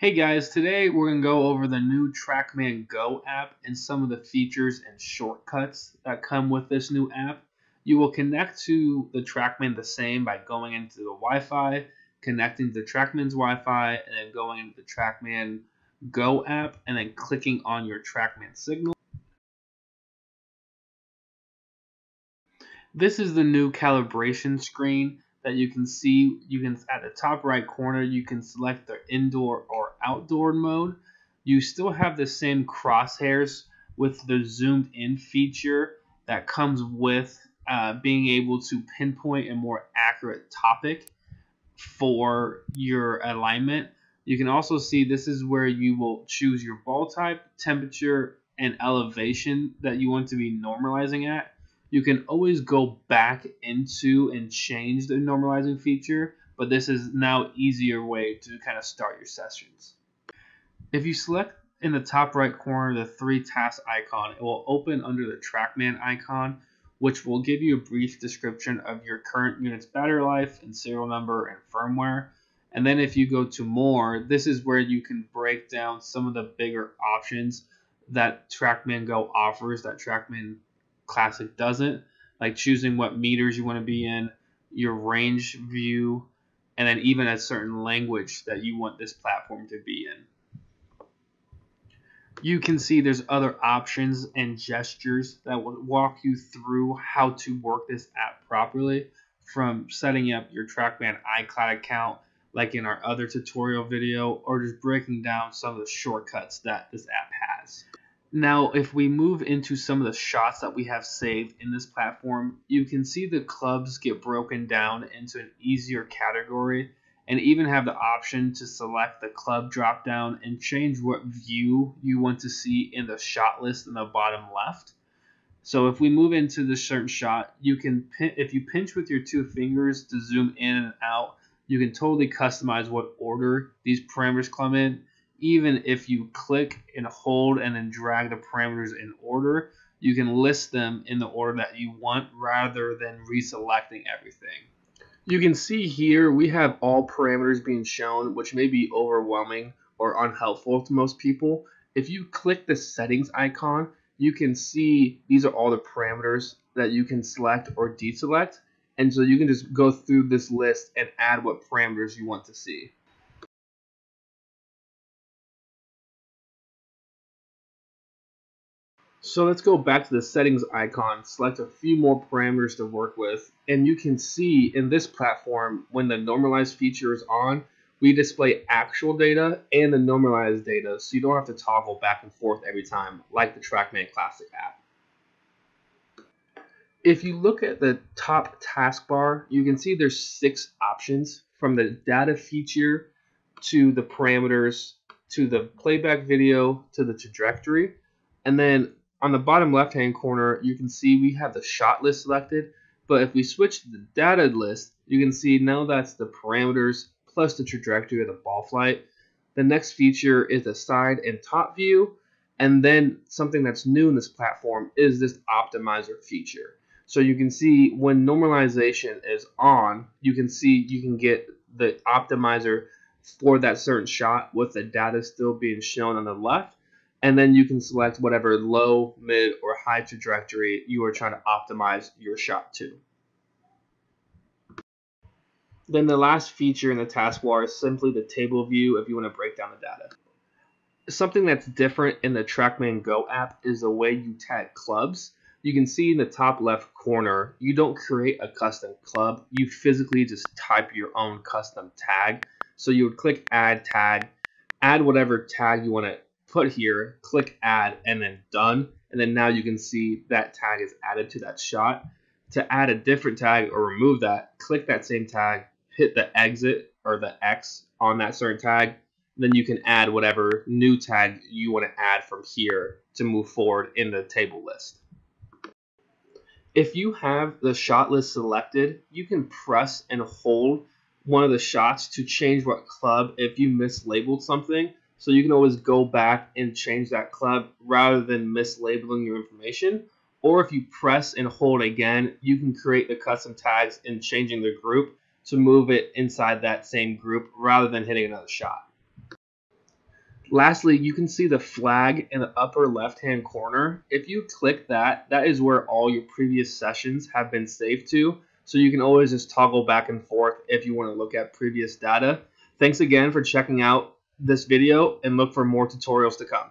Hey guys, today we're going to go over the new TrackMan Go app and some of the features and shortcuts that come with this new app. You will connect to the TrackMan the same by going into the Wi-Fi, connecting to TrackMan's Wi-Fi, and then going into the TrackMan Go app and then clicking on your TrackMan signal. This is the new calibration screen that you can see you can at the top right corner you can select the indoor or outdoor mode. You still have the same crosshairs with the zoomed in feature that comes with uh, being able to pinpoint a more accurate topic for your alignment. You can also see this is where you will choose your ball type temperature and elevation that you want to be normalizing at you can always go back into and change the normalizing feature, but this is now easier way to kind of start your sessions. If you select in the top right corner the three tasks icon, it will open under the TrackMan icon, which will give you a brief description of your current unit's battery life and serial number and firmware. And then if you go to more, this is where you can break down some of the bigger options that TrackMan Go offers that TrackMan Classic doesn't, like choosing what meters you want to be in, your range view, and then even a certain language that you want this platform to be in. You can see there's other options and gestures that will walk you through how to work this app properly from setting up your TrackMan iCloud account like in our other tutorial video or just breaking down some of the shortcuts that this app has. Now, if we move into some of the shots that we have saved in this platform, you can see the clubs get broken down into an easier category and even have the option to select the club drop down and change what view you want to see in the shot list in the bottom left. So if we move into the certain shot, you can pin, if you pinch with your two fingers to zoom in and out, you can totally customize what order these parameters come in even if you click and hold and then drag the parameters in order, you can list them in the order that you want rather than reselecting everything. You can see here we have all parameters being shown, which may be overwhelming or unhelpful to most people. If you click the settings icon, you can see these are all the parameters that you can select or deselect. And so you can just go through this list and add what parameters you want to see. So let's go back to the settings icon, select a few more parameters to work with, and you can see in this platform when the normalized feature is on, we display actual data and the normalized data so you don't have to toggle back and forth every time like the TrackMan Classic app. If you look at the top taskbar, you can see there's six options from the data feature to the parameters to the playback video to the trajectory. And then on the bottom left hand corner, you can see we have the shot list selected. But if we switch to the data list, you can see now that's the parameters plus the trajectory of the ball flight. The next feature is the side and top view. And then something that's new in this platform is this optimizer feature. So you can see when normalization is on, you can see you can get the optimizer for that certain shot with the data still being shown on the left and then you can select whatever low, mid, or high trajectory you are trying to optimize your shot to. Then the last feature in the taskbar is simply the table view if you want to break down the data. Something that's different in the TrackMan Go app is the way you tag clubs. You can see in the top left corner, you don't create a custom club. You physically just type your own custom tag. So you would click add tag, add whatever tag you want to put here, click add, and then done. And then now you can see that tag is added to that shot. To add a different tag or remove that, click that same tag, hit the exit or the X on that certain tag. Then you can add whatever new tag you want to add from here to move forward in the table list. If you have the shot list selected, you can press and hold one of the shots to change what club if you mislabeled something so you can always go back and change that club rather than mislabeling your information. Or if you press and hold again, you can create the custom tags and changing the group to move it inside that same group rather than hitting another shot. Lastly, you can see the flag in the upper left hand corner. If you click that, that is where all your previous sessions have been saved to. So you can always just toggle back and forth if you want to look at previous data. Thanks again for checking out this video and look for more tutorials to come.